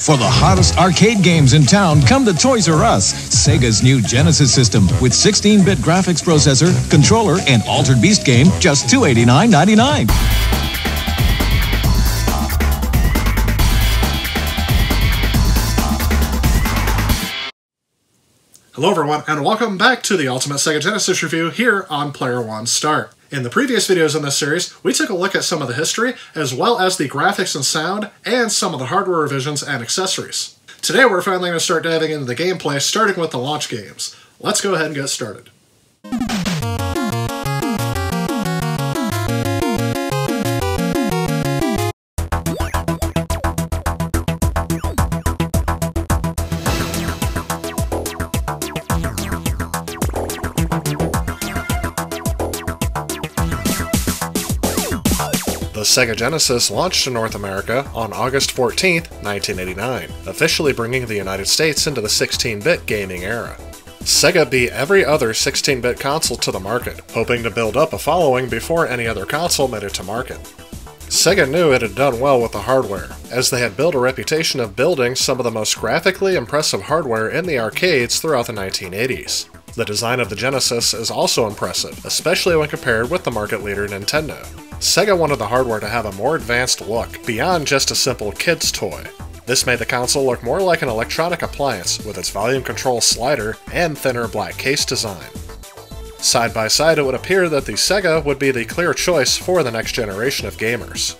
For the hottest arcade games in town, come to Toys R Us. Sega's new Genesis system with 16-bit graphics processor, controller, and Altered Beast game, just $289.99. Hello everyone, and welcome back to the Ultimate Sega Genesis review here on Player One Start. In the previous videos in this series, we took a look at some of the history, as well as the graphics and sound, and some of the hardware revisions and accessories. Today we're finally going to start diving into the gameplay, starting with the launch games. Let's go ahead and get started. The Sega Genesis launched in North America on August 14, 1989, officially bringing the United States into the 16-bit gaming era. Sega beat every other 16-bit console to the market, hoping to build up a following before any other console made it to market. Sega knew it had done well with the hardware, as they had built a reputation of building some of the most graphically impressive hardware in the arcades throughout the 1980s. The design of the Genesis is also impressive, especially when compared with the market leader Nintendo. Sega wanted the hardware to have a more advanced look, beyond just a simple kid's toy. This made the console look more like an electronic appliance with its volume control slider and thinner black case design. Side by side, it would appear that the Sega would be the clear choice for the next generation of gamers.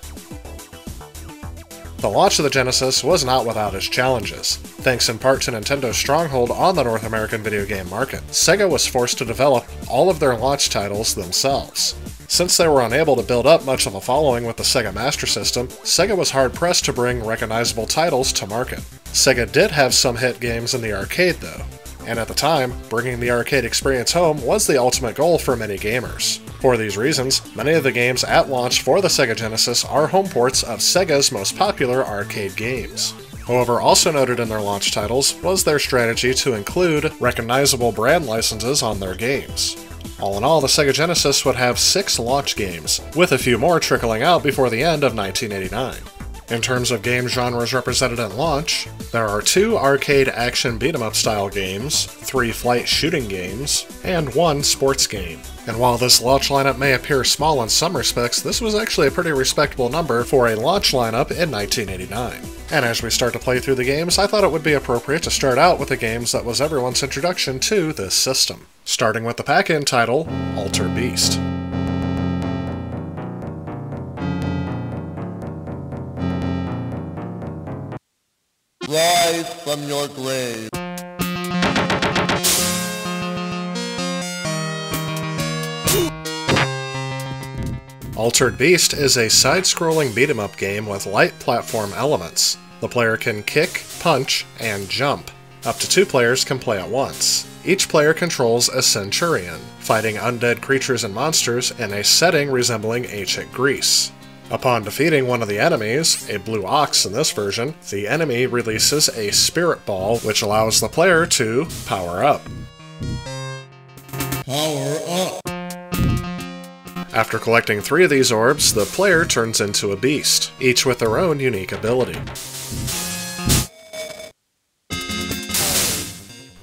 The launch of the Genesis was not without its challenges. Thanks in part to Nintendo's stronghold on the North American video game market, Sega was forced to develop all of their launch titles themselves. Since they were unable to build up much of a following with the Sega Master System, Sega was hard pressed to bring recognizable titles to market. Sega did have some hit games in the arcade though, and at the time, bringing the arcade experience home was the ultimate goal for many gamers. For these reasons, many of the games at launch for the Sega Genesis are home ports of Sega's most popular arcade games. However, also noted in their launch titles was their strategy to include recognizable brand licenses on their games. All in all, the Sega Genesis would have six launch games, with a few more trickling out before the end of 1989. In terms of game genres represented at launch, there are two arcade action beat 'em up style games, three flight shooting games, and one sports game. And while this launch lineup may appear small in some respects, this was actually a pretty respectable number for a launch lineup in 1989. And as we start to play through the games, I thought it would be appropriate to start out with the games that was everyone's introduction to this system. Starting with the pack-in title, Altered Beast. Rise from your grave. Altered Beast is a side-scrolling beat-em-up game with light platform elements. The player can kick, punch, and jump. Up to two players can play at once. Each player controls a Centurion, fighting undead creatures and monsters in a setting resembling ancient Greece. Upon defeating one of the enemies, a blue ox in this version, the enemy releases a spirit ball which allows the player to power up. Power up. After collecting three of these orbs, the player turns into a beast, each with their own unique ability.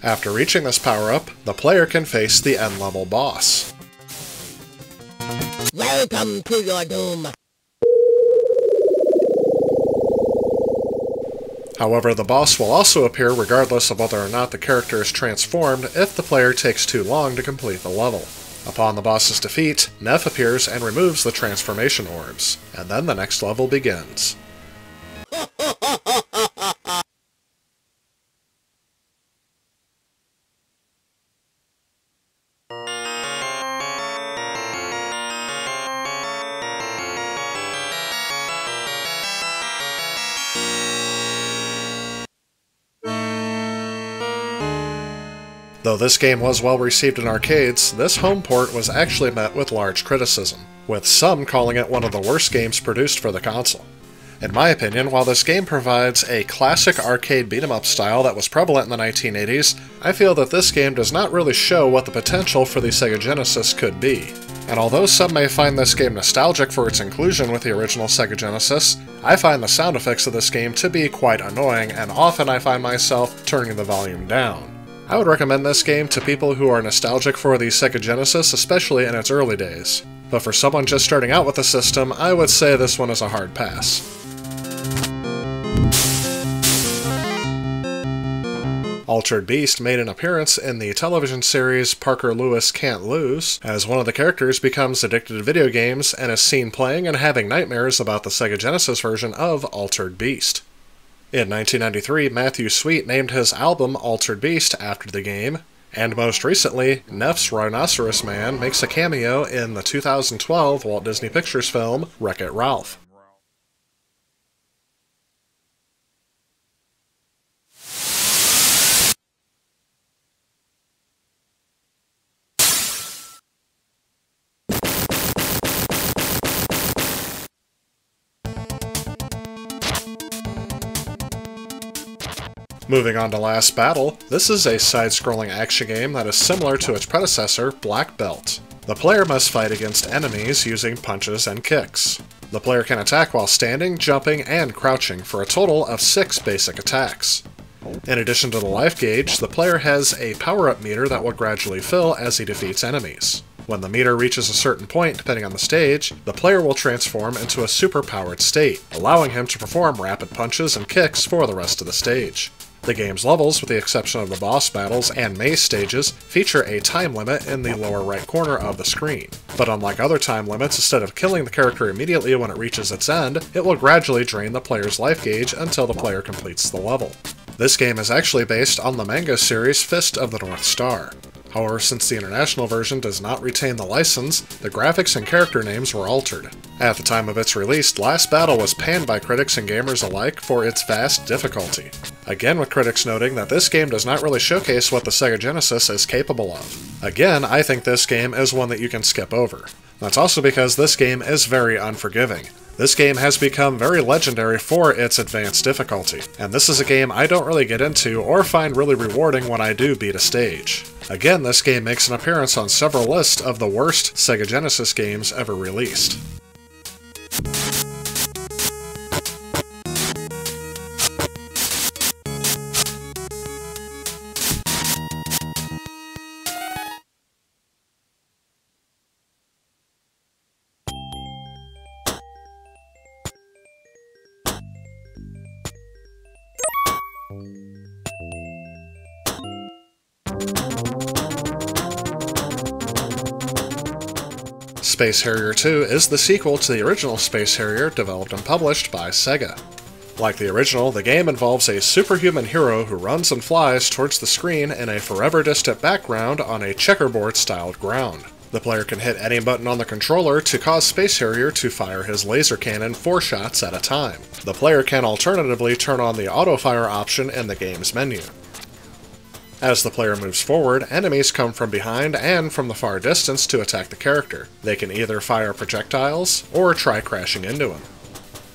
After reaching this power-up, the player can face the end-level boss. Welcome to your doom. However, the boss will also appear regardless of whether or not the character is transformed if the player takes too long to complete the level. Upon the boss's defeat, Neff appears and removes the transformation orbs, and then the next level begins. Though this game was well received in arcades, this home port was actually met with large criticism, with some calling it one of the worst games produced for the console. In my opinion, while this game provides a classic arcade beat 'em up style that was prevalent in the 1980s, I feel that this game does not really show what the potential for the Sega Genesis could be. And although some may find this game nostalgic for its inclusion with the original Sega Genesis, I find the sound effects of this game to be quite annoying, and often I find myself turning the volume down. I would recommend this game to people who are nostalgic for the Sega Genesis, especially in its early days. But for someone just starting out with the system, I would say this one is a hard pass. Altered Beast made an appearance in the television series Parker Lewis Can't Lose, as one of the characters becomes addicted to video games and is seen playing and having nightmares about the Sega Genesis version of Altered Beast. In 1993, Matthew Sweet named his album Altered Beast after the game, and most recently, Neff's Rhinoceros Man makes a cameo in the 2012 Walt Disney Pictures film Wreck It Ralph. Moving on to Last Battle, this is a side-scrolling action game that is similar to its predecessor, Black Belt. The player must fight against enemies using punches and kicks. The player can attack while standing, jumping, and crouching for a total of six basic attacks. In addition to the life gauge, the player has a power-up meter that will gradually fill as he defeats enemies. When the meter reaches a certain point, depending on the stage, the player will transform into a super-powered state, allowing him to perform rapid punches and kicks for the rest of the stage. The game's levels, with the exception of the boss battles and maze stages, feature a time limit in the lower right corner of the screen. But unlike other time limits, instead of killing the character immediately when it reaches its end, it will gradually drain the player's life gauge until the player completes the level. This game is actually based on the manga series Fist of the North Star. However, since the international version does not retain the license, the graphics and character names were altered. At the time of its release, Last Battle was panned by critics and gamers alike for its vast difficulty. Again with critics noting that this game does not really showcase what the Sega Genesis is capable of. Again, I think this game is one that you can skip over. That's also because this game is very unforgiving. This game has become very legendary for its advanced difficulty, and this is a game I don't really get into or find really rewarding when I do beat a stage. Again, this game makes an appearance on several lists of the worst Sega Genesis games ever released. Space Harrier 2 is the sequel to the original Space Harrier developed and published by Sega. Like the original, the game involves a superhuman hero who runs and flies towards the screen in a forever distant background on a checkerboard-styled ground. The player can hit any button on the controller to cause Space Harrier to fire his laser cannon four shots at a time. The player can alternatively turn on the auto-fire option in the game's menu. As the player moves forward, enemies come from behind and from the far distance to attack the character. They can either fire projectiles, or try crashing into him.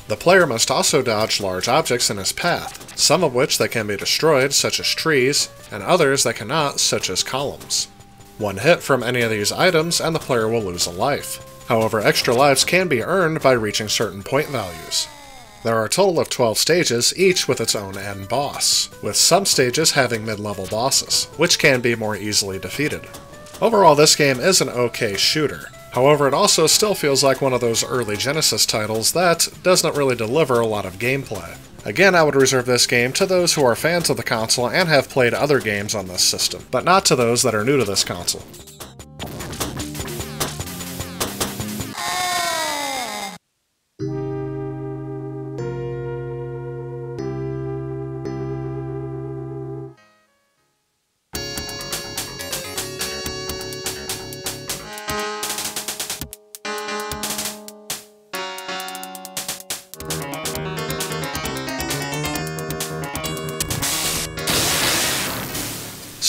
The player must also dodge large objects in his path, some of which that can be destroyed, such as trees, and others that cannot, such as columns. One hit from any of these items and the player will lose a life. However, extra lives can be earned by reaching certain point values. There are a total of 12 stages, each with its own end boss, with some stages having mid-level bosses, which can be more easily defeated. Overall, this game is an okay shooter. However, it also still feels like one of those early Genesis titles that doesn't really deliver a lot of gameplay. Again, I would reserve this game to those who are fans of the console and have played other games on this system, but not to those that are new to this console.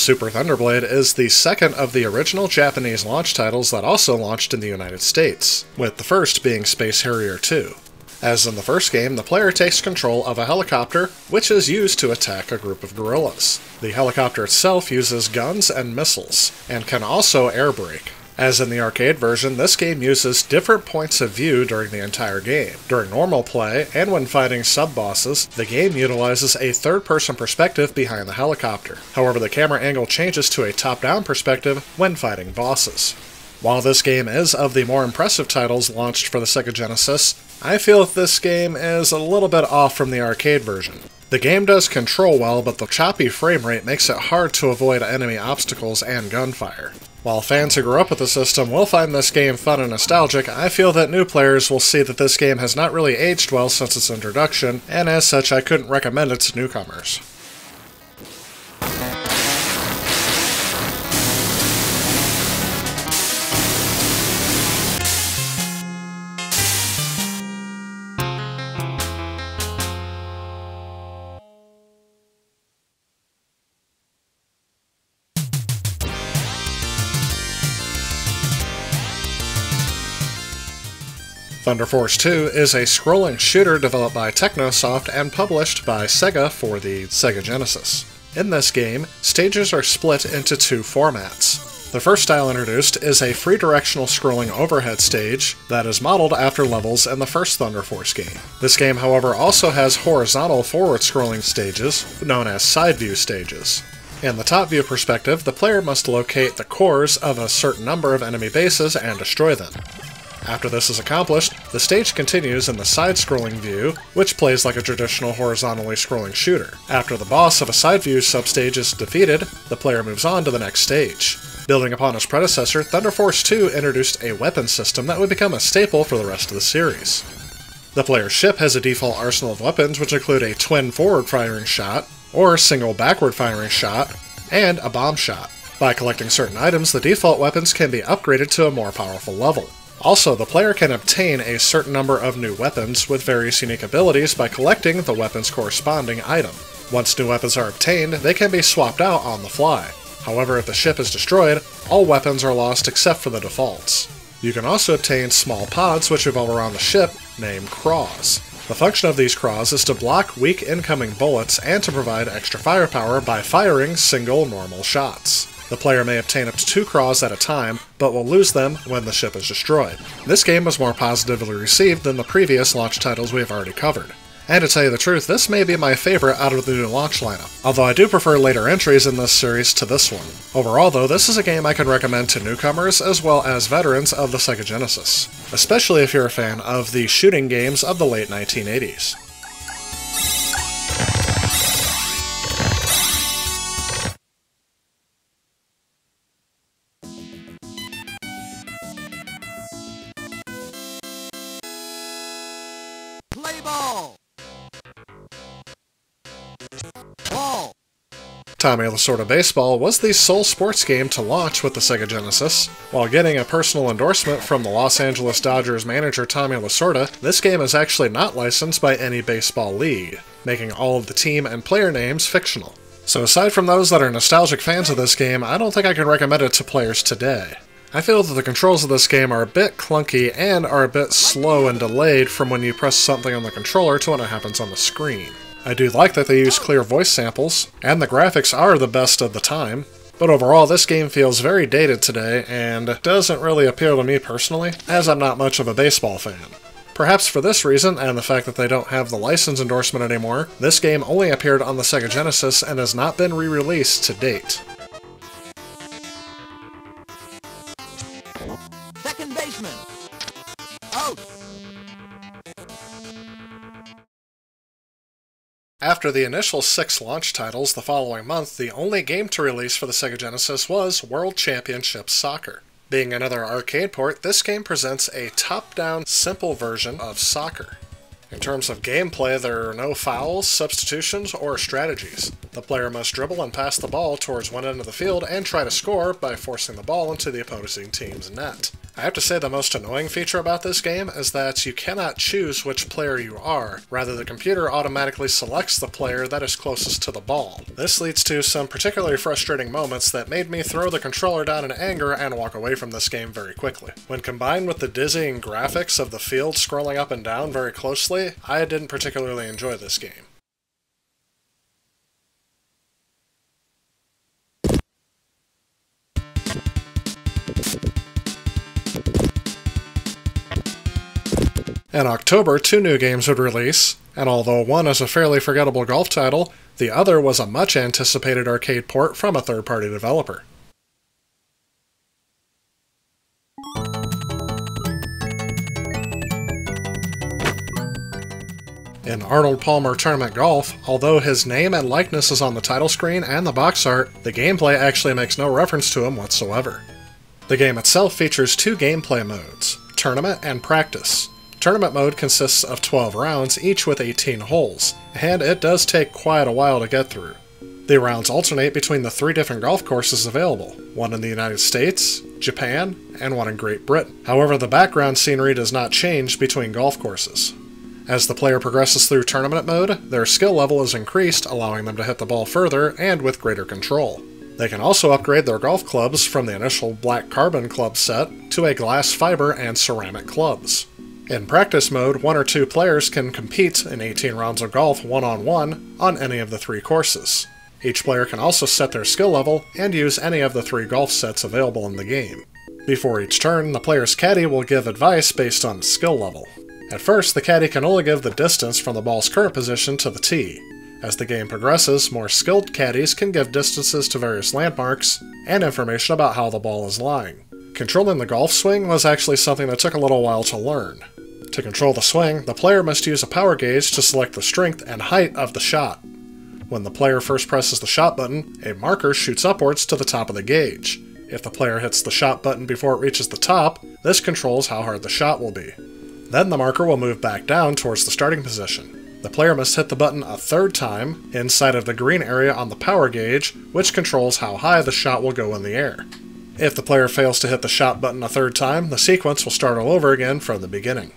Super Thunderblade is the second of the original Japanese launch titles that also launched in the United States, with the first being Space Harrier 2. As in the first game, the player takes control of a helicopter, which is used to attack a group of guerrillas. The helicopter itself uses guns and missiles, and can also air brake. As in the arcade version, this game uses different points of view during the entire game. During normal play, and when fighting sub-bosses, the game utilizes a third-person perspective behind the helicopter. However, the camera angle changes to a top-down perspective when fighting bosses. While this game is of the more impressive titles launched for the Sega Genesis, I feel that this game is a little bit off from the arcade version. The game does control well, but the choppy frame rate makes it hard to avoid enemy obstacles and gunfire. While fans who grew up with the system will find this game fun and nostalgic, I feel that new players will see that this game has not really aged well since its introduction, and as such I couldn't recommend it to newcomers. Thunder Force 2 is a scrolling shooter developed by Technosoft and published by Sega for the Sega Genesis. In this game, stages are split into two formats. The first style introduced is a free directional scrolling overhead stage that is modeled after levels in the first Thunder Force game. This game, however, also has horizontal forward scrolling stages, known as side view stages. In the top view perspective, the player must locate the cores of a certain number of enemy bases and destroy them. After this is accomplished, the stage continues in the side-scrolling view, which plays like a traditional horizontally scrolling shooter. After the boss of a side view substage is defeated, the player moves on to the next stage. Building upon its predecessor, Thunder Force 2 introduced a weapon system that would become a staple for the rest of the series. The player's ship has a default arsenal of weapons which include a twin forward firing shot, or single backward firing shot, and a bomb shot. By collecting certain items, the default weapons can be upgraded to a more powerful level. Also, the player can obtain a certain number of new weapons with various unique abilities by collecting the weapon's corresponding item. Once new weapons are obtained, they can be swapped out on the fly. However, if the ship is destroyed, all weapons are lost except for the defaults. You can also obtain small pods which revolve around the ship, named Craws. The function of these Craws is to block weak incoming bullets and to provide extra firepower by firing single normal shots. The player may obtain up to two craws at a time, but will lose them when the ship is destroyed. This game was more positively received than the previous launch titles we have already covered. And to tell you the truth, this may be my favorite out of the new launch lineup, although I do prefer later entries in this series to this one. Overall, though, this is a game I can recommend to newcomers as well as veterans of the Sega Genesis, especially if you're a fan of the shooting games of the late 1980s. Tommy Lasorda Baseball was the sole sports game to launch with the Sega Genesis. While getting a personal endorsement from the Los Angeles Dodgers manager Tommy Lasorda, this game is actually not licensed by any baseball league, making all of the team and player names fictional. So aside from those that are nostalgic fans of this game, I don't think I can recommend it to players today. I feel that the controls of this game are a bit clunky and are a bit slow and delayed from when you press something on the controller to when it happens on the screen. I do like that they use clear voice samples, and the graphics are the best of the time, but overall this game feels very dated today and doesn't really appeal to me personally, as I'm not much of a baseball fan. Perhaps for this reason, and the fact that they don't have the license endorsement anymore, this game only appeared on the Sega Genesis and has not been re-released to date. After the initial six launch titles the following month, the only game to release for the Sega Genesis was World Championship Soccer. Being another arcade port, this game presents a top down, simple version of soccer. In terms of gameplay, there are no fouls, substitutions, or strategies. The player must dribble and pass the ball towards one end of the field and try to score by forcing the ball into the opposing team's net. I have to say the most annoying feature about this game is that you cannot choose which player you are, rather the computer automatically selects the player that is closest to the ball. This leads to some particularly frustrating moments that made me throw the controller down in anger and walk away from this game very quickly. When combined with the dizzying graphics of the field scrolling up and down very closely, I didn't particularly enjoy this game. In October, two new games would release, and although one is a fairly forgettable golf title, the other was a much anticipated arcade port from a third party developer. In Arnold Palmer Tournament Golf, although his name and likeness is on the title screen and the box art, the gameplay actually makes no reference to him whatsoever. The game itself features two gameplay modes Tournament and Practice. Tournament mode consists of 12 rounds, each with 18 holes, and it does take quite a while to get through. The rounds alternate between the three different golf courses available one in the United States, Japan, and one in Great Britain. However, the background scenery does not change between golf courses. As the player progresses through tournament mode, their skill level is increased, allowing them to hit the ball further and with greater control. They can also upgrade their golf clubs from the initial black carbon club set to a glass fiber and ceramic clubs. In practice mode, one or two players can compete in 18 rounds of golf one on one on any of the three courses. Each player can also set their skill level and use any of the three golf sets available in the game. Before each turn, the player's caddy will give advice based on skill level. At first, the caddy can only give the distance from the ball's current position to the tee. As the game progresses, more skilled caddies can give distances to various landmarks and information about how the ball is lying. Controlling the golf swing was actually something that took a little while to learn. To control the swing, the player must use a power gauge to select the strength and height of the shot. When the player first presses the shot button, a marker shoots upwards to the top of the gauge. If the player hits the shot button before it reaches the top, this controls how hard the shot will be. Then the marker will move back down towards the starting position. The player must hit the button a third time inside of the green area on the power gauge, which controls how high the shot will go in the air. If the player fails to hit the shot button a third time, the sequence will start all over again from the beginning.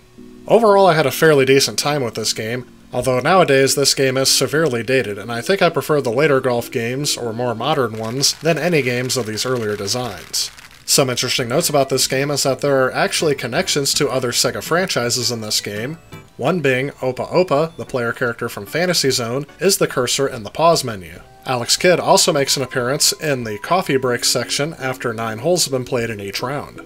Overall, I had a fairly decent time with this game, although nowadays this game is severely dated, and I think I prefer the later golf games, or more modern ones, than any games of these earlier designs. Some interesting notes about this game is that there are actually connections to other Sega franchises in this game, one being Opa Opa, the player character from Fantasy Zone, is the cursor in the pause menu. Alex Kidd also makes an appearance in the coffee break section after nine holes have been played in each round.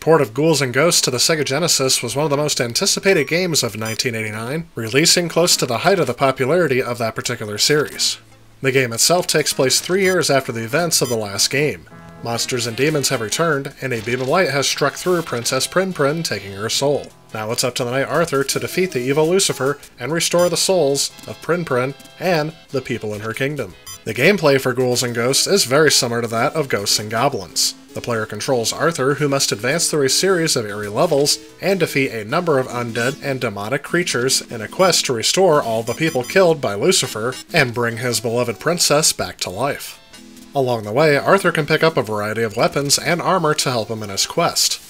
Port of Ghouls and Ghosts to the Sega Genesis was one of the most anticipated games of 1989, releasing close to the height of the popularity of that particular series. The game itself takes place three years after the events of the last game. Monsters and demons have returned, and a beam of light has struck through Princess Prinprin, taking her soul. Now it's up to the Knight Arthur to defeat the evil Lucifer and restore the souls of Prinprin and the people in her kingdom. The gameplay for Ghouls and Ghosts is very similar to that of Ghosts and Goblins. The player controls Arthur, who must advance through a series of eerie levels and defeat a number of undead and demonic creatures in a quest to restore all the people killed by Lucifer and bring his beloved princess back to life. Along the way, Arthur can pick up a variety of weapons and armor to help him in his quest.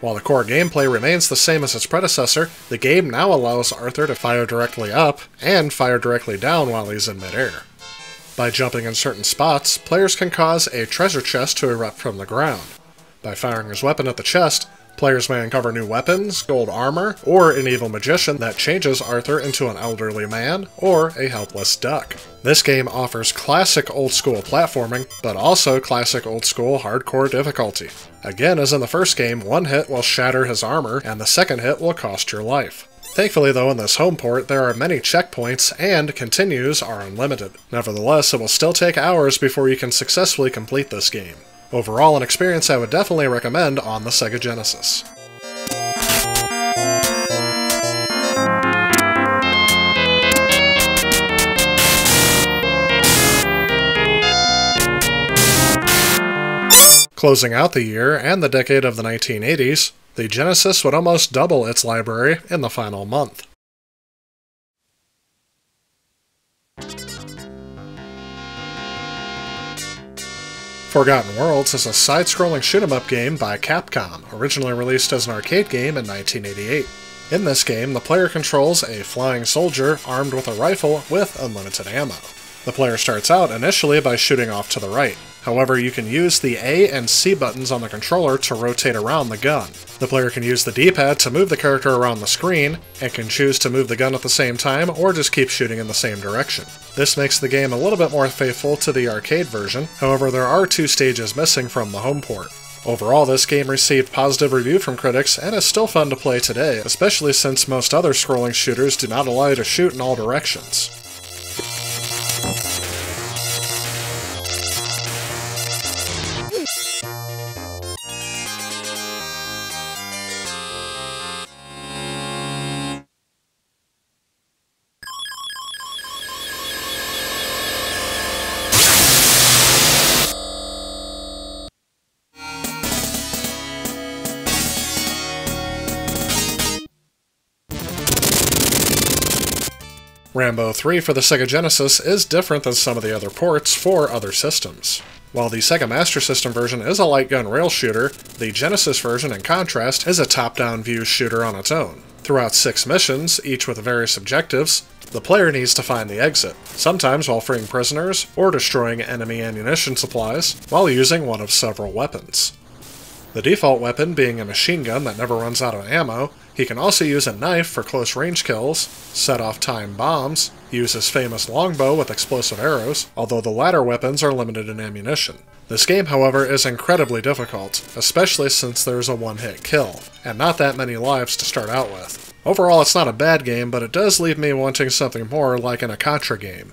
While the core gameplay remains the same as its predecessor, the game now allows Arthur to fire directly up and fire directly down while he's in midair. By jumping in certain spots, players can cause a treasure chest to erupt from the ground. By firing his weapon at the chest, players may uncover new weapons, gold armor, or an evil magician that changes Arthur into an elderly man or a helpless duck. This game offers classic old school platforming, but also classic old school hardcore difficulty. Again, as in the first game, one hit will shatter his armor, and the second hit will cost your life. Thankfully, though, in this home port, there are many checkpoints, and continues are unlimited. Nevertheless, it will still take hours before you can successfully complete this game. Overall, an experience I would definitely recommend on the Sega Genesis. Closing out the year and the decade of the 1980s, the Genesis would almost double its library in the final month. Forgotten Worlds is a side scrolling shoot 'em up game by Capcom, originally released as an arcade game in 1988. In this game, the player controls a flying soldier armed with a rifle with unlimited ammo. The player starts out initially by shooting off to the right. However, you can use the A and C buttons on the controller to rotate around the gun. The player can use the D-pad to move the character around the screen, and can choose to move the gun at the same time or just keep shooting in the same direction. This makes the game a little bit more faithful to the arcade version, however there are two stages missing from the home port. Overall, this game received positive review from critics and is still fun to play today, especially since most other scrolling shooters do not allow you to shoot in all directions. Rambo 3 for the Sega Genesis is different than some of the other ports for other systems. While the Sega Master System version is a light gun rail shooter, the Genesis version, in contrast, is a top-down view shooter on its own. Throughout six missions, each with various objectives, the player needs to find the exit, sometimes while freeing prisoners or destroying enemy ammunition supplies, while using one of several weapons. The default weapon being a machine gun that never runs out of ammo, he can also use a knife for close range kills, set off time bombs, use his famous longbow with explosive arrows, although the latter weapons are limited in ammunition. This game, however, is incredibly difficult, especially since there is a one-hit kill, and not that many lives to start out with. Overall, it's not a bad game, but it does leave me wanting something more like in a Contra game.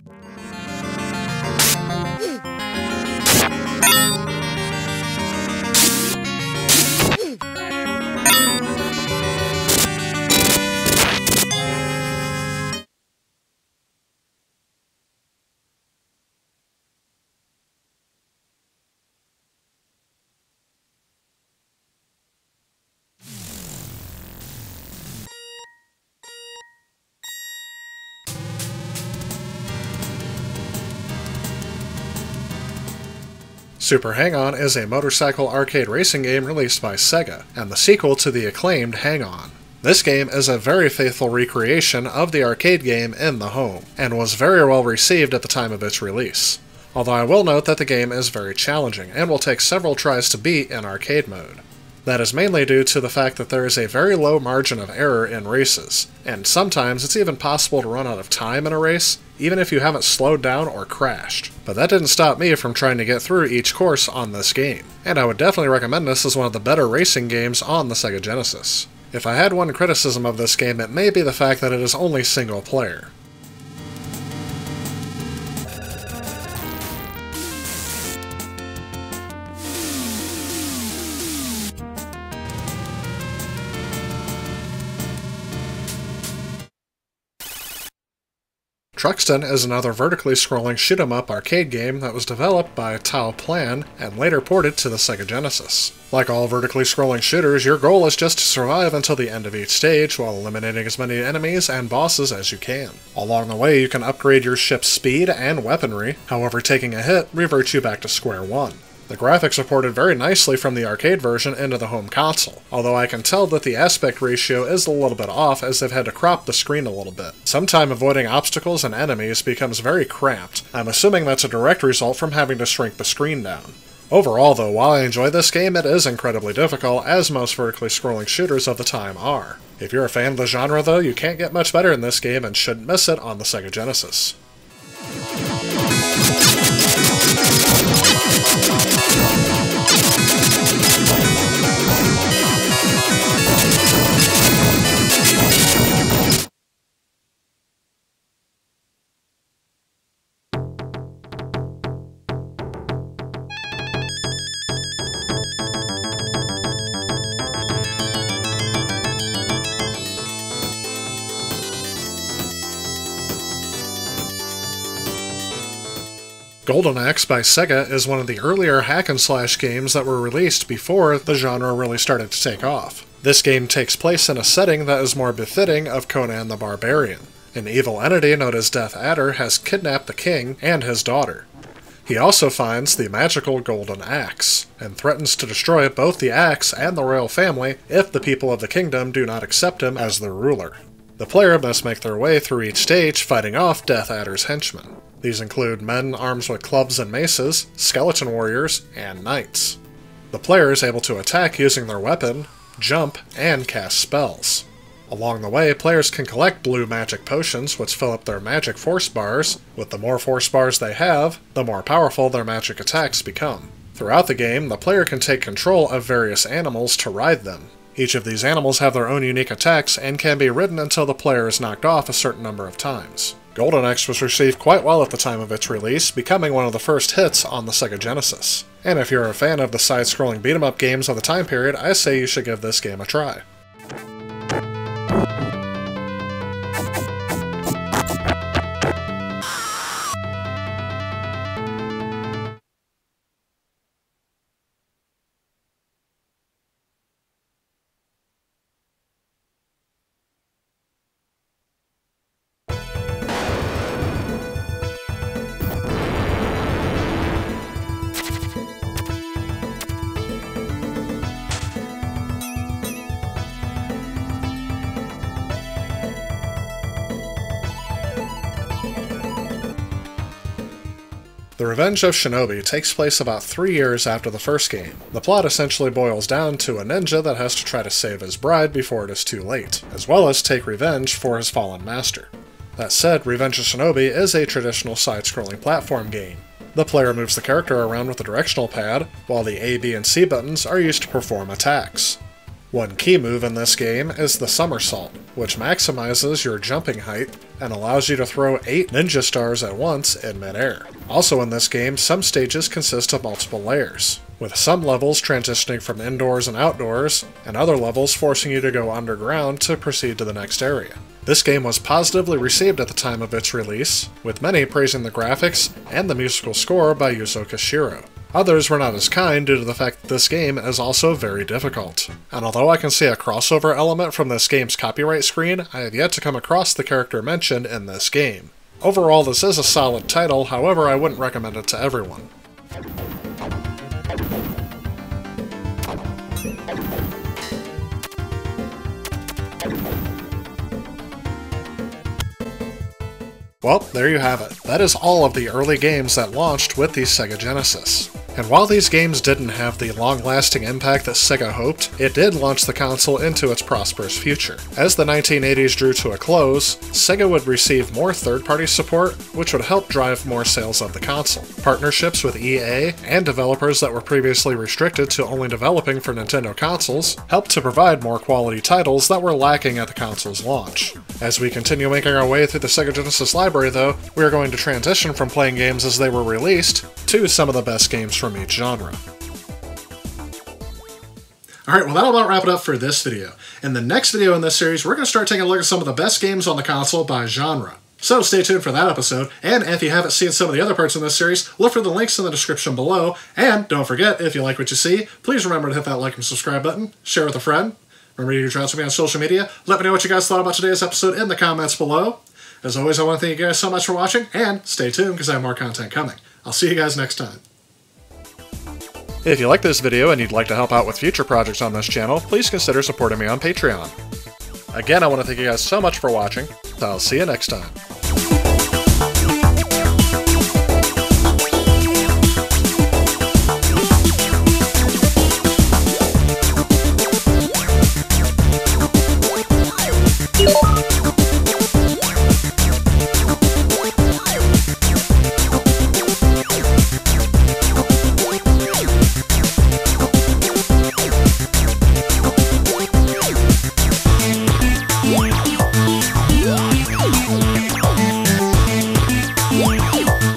Super Hang-On is a motorcycle arcade racing game released by Sega, and the sequel to the acclaimed Hang-On. This game is a very faithful recreation of the arcade game in the home, and was very well received at the time of its release. Although I will note that the game is very challenging, and will take several tries to beat in arcade mode. That is mainly due to the fact that there is a very low margin of error in races, and sometimes it's even possible to run out of time in a race, even if you haven't slowed down or crashed. But that didn't stop me from trying to get through each course on this game, and I would definitely recommend this as one of the better racing games on the Sega Genesis. If I had one criticism of this game, it may be the fact that it is only single player. Truxton is another vertically scrolling shoot 'em up arcade game that was developed by Toaplan and later ported to the Sega Genesis. Like all vertically scrolling shooters, your goal is just to survive until the end of each stage while eliminating as many enemies and bosses as you can. Along the way, you can upgrade your ship's speed and weaponry, however taking a hit reverts you back to square one. The graphics are ported very nicely from the arcade version into the home console, although I can tell that the aspect ratio is a little bit off as they've had to crop the screen a little bit. Sometime avoiding obstacles and enemies becomes very cramped. I'm assuming that's a direct result from having to shrink the screen down. Overall, though, while I enjoy this game, it is incredibly difficult, as most vertically scrolling shooters of the time are. If you're a fan of the genre, though, you can't get much better in this game and shouldn't miss it on the Sega Genesis. Golden Axe by Sega is one of the earlier hack and slash games that were released before the genre really started to take off. This game takes place in a setting that is more befitting of Conan the Barbarian. An evil entity known as Death Adder has kidnapped the king and his daughter. He also finds the magical golden axe, and threatens to destroy both the axe and the royal family if the people of the kingdom do not accept him as their ruler. The player must make their way through each stage fighting off Death Adder's henchmen. These include men armed with clubs and maces, skeleton warriors, and knights. The player is able to attack using their weapon, jump, and cast spells. Along the way, players can collect blue magic potions, which fill up their magic force bars. With the more force bars they have, the more powerful their magic attacks become. Throughout the game, the player can take control of various animals to ride them. Each of these animals have their own unique attacks and can be ridden until the player is knocked off a certain number of times. Golden Axe was received quite well at the time of its release, becoming one of the first hits on the Sega Genesis. And if you're a fan of the side-scrolling beat-em-up games of the time period, I say you should give this game a try. Revenge of Shinobi takes place about three years after the first game. The plot essentially boils down to a ninja that has to try to save his bride before it is too late, as well as take revenge for his fallen master. That said, Revenge of Shinobi is a traditional side-scrolling platform game. The player moves the character around with a directional pad, while the A, B, and C buttons are used to perform attacks. One key move in this game is the somersault, which maximizes your jumping height and allows you to throw 8 ninja stars at once in midair. Also in this game, some stages consist of multiple layers, with some levels transitioning from indoors and outdoors, and other levels forcing you to go underground to proceed to the next area. This game was positively received at the time of its release, with many praising the graphics and the musical score by Yuzo Koshiro. Others were not as kind due to the fact that this game is also very difficult. And although I can see a crossover element from this game's copyright screen, I have yet to come across the character mentioned in this game. Overall, this is a solid title, however, I wouldn't recommend it to everyone. Well, there you have it. That is all of the early games that launched with the Sega Genesis. And while these games didn't have the long-lasting impact that Sega hoped, it did launch the console into its prosperous future. As the 1980s drew to a close, Sega would receive more third-party support, which would help drive more sales of the console. Partnerships with EA and developers that were previously restricted to only developing for Nintendo consoles helped to provide more quality titles that were lacking at the console's launch. As we continue making our way through the Sega Genesis library, though, we are going to transition from playing games as they were released to some of the best games from each genre. Alright, well that'll about wrap it up for this video. In the next video in this series, we're going to start taking a look at some of the best games on the console by genre. So stay tuned for that episode, and if you haven't seen some of the other parts in this series, look for the links in the description below, and don't forget, if you like what you see, please remember to hit that like and subscribe button, share with a friend, remember to reach to me on social media, let me know what you guys thought about today's episode in the comments below. As always, I want to thank you guys so much for watching, and stay tuned because I have more content coming. I'll see you guys next time. If you like this video and you'd like to help out with future projects on this channel, please consider supporting me on Patreon. Again, I want to thank you guys so much for watching. I'll see you next time.